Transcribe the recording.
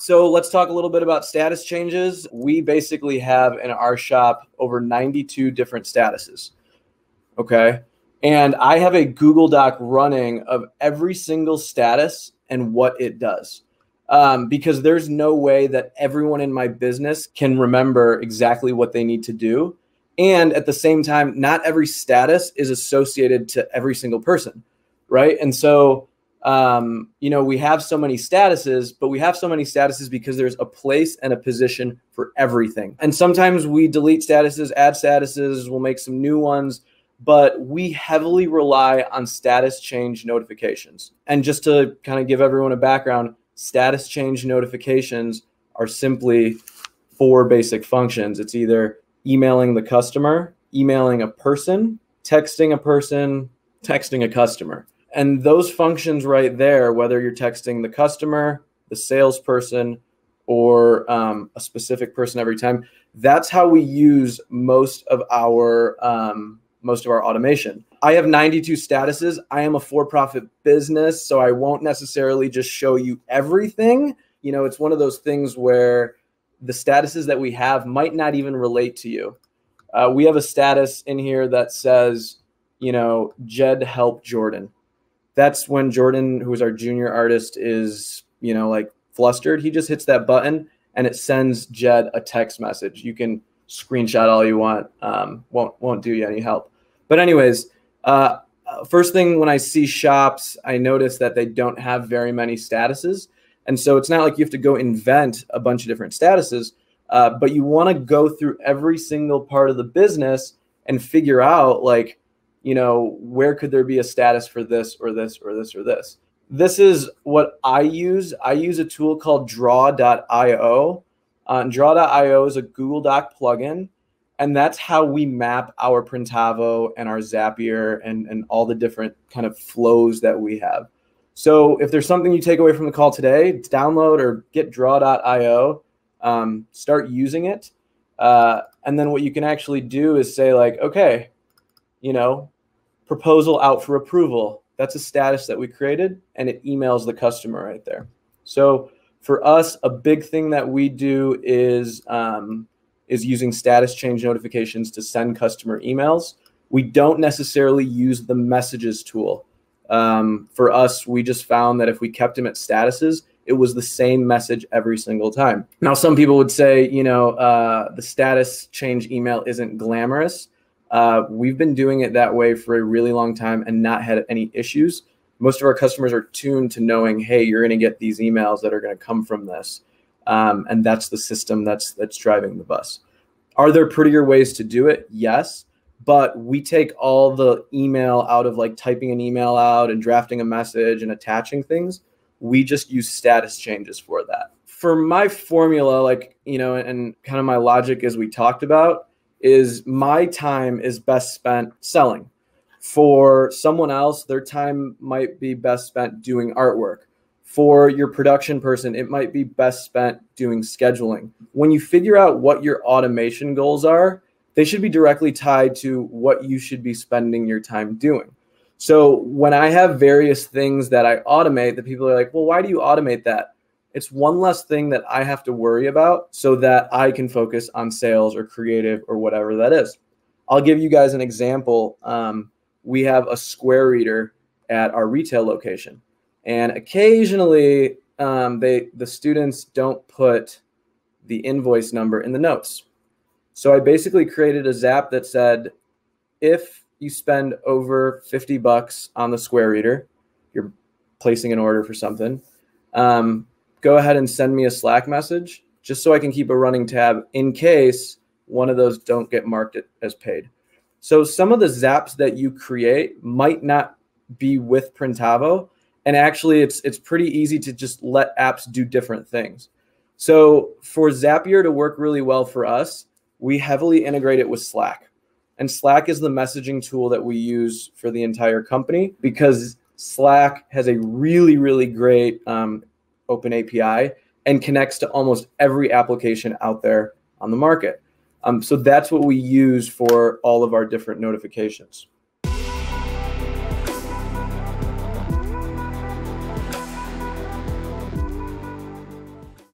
So let's talk a little bit about status changes. We basically have in our shop over 92 different statuses. Okay. And I have a Google Doc running of every single status and what it does. Um, because there's no way that everyone in my business can remember exactly what they need to do. And at the same time, not every status is associated to every single person. Right. And so um, you know, we have so many statuses, but we have so many statuses because there's a place and a position for everything. And sometimes we delete statuses, add statuses, we'll make some new ones, but we heavily rely on status change notifications. And just to kind of give everyone a background, status change notifications are simply four basic functions. It's either emailing the customer, emailing a person, texting a person, texting a customer. And those functions right there, whether you're texting the customer, the salesperson, or um, a specific person every time, that's how we use most of our um, most of our automation. I have 92 statuses. I am a for-profit business, so I won't necessarily just show you everything. You know, it's one of those things where the statuses that we have might not even relate to you. Uh, we have a status in here that says, you know, Jed help Jordan that's when Jordan, who is our junior artist, is, you know, like flustered. He just hits that button and it sends Jed a text message. You can screenshot all you want. Um, won't won't do you any help. But anyways, uh, first thing when I see shops, I notice that they don't have very many statuses, and so it's not like you have to go invent a bunch of different statuses. Uh, but you want to go through every single part of the business and figure out like you know, where could there be a status for this or this or this or this? This is what I use. I use a tool called draw.io. Uh, draw.io is a Google Doc plugin, and that's how we map our Printavo and our Zapier and, and all the different kind of flows that we have. So if there's something you take away from the call today, download or get draw.io, um, start using it. Uh, and then what you can actually do is say like, okay, you know, proposal out for approval. That's a status that we created and it emails the customer right there. So for us, a big thing that we do is um, is using status change notifications to send customer emails. We don't necessarily use the messages tool. Um, for us, we just found that if we kept them at statuses, it was the same message every single time. Now, some people would say, you know, uh, the status change email isn't glamorous. Uh, we've been doing it that way for a really long time and not had any issues. Most of our customers are tuned to knowing, hey, you're going to get these emails that are going to come from this, um, and that's the system that's that's driving the bus. Are there prettier ways to do it? Yes, but we take all the email out of like typing an email out and drafting a message and attaching things. We just use status changes for that. For my formula, like you know, and kind of my logic as we talked about, is my time is best spent selling. For someone else, their time might be best spent doing artwork. For your production person, it might be best spent doing scheduling. When you figure out what your automation goals are, they should be directly tied to what you should be spending your time doing. So when I have various things that I automate, that people are like, well, why do you automate that? It's one less thing that I have to worry about so that I can focus on sales or creative or whatever that is. I'll give you guys an example. Um, we have a square reader at our retail location, and occasionally um, they the students don't put the invoice number in the notes. So I basically created a zap that said, if you spend over 50 bucks on the square reader, you're placing an order for something. Um, go ahead and send me a Slack message just so I can keep a running tab in case one of those don't get marked as paid. So some of the zaps that you create might not be with Printavo, and actually it's it's pretty easy to just let apps do different things. So for Zapier to work really well for us, we heavily integrate it with Slack. And Slack is the messaging tool that we use for the entire company because Slack has a really, really great um, open API and connects to almost every application out there on the market. Um, so that's what we use for all of our different notifications.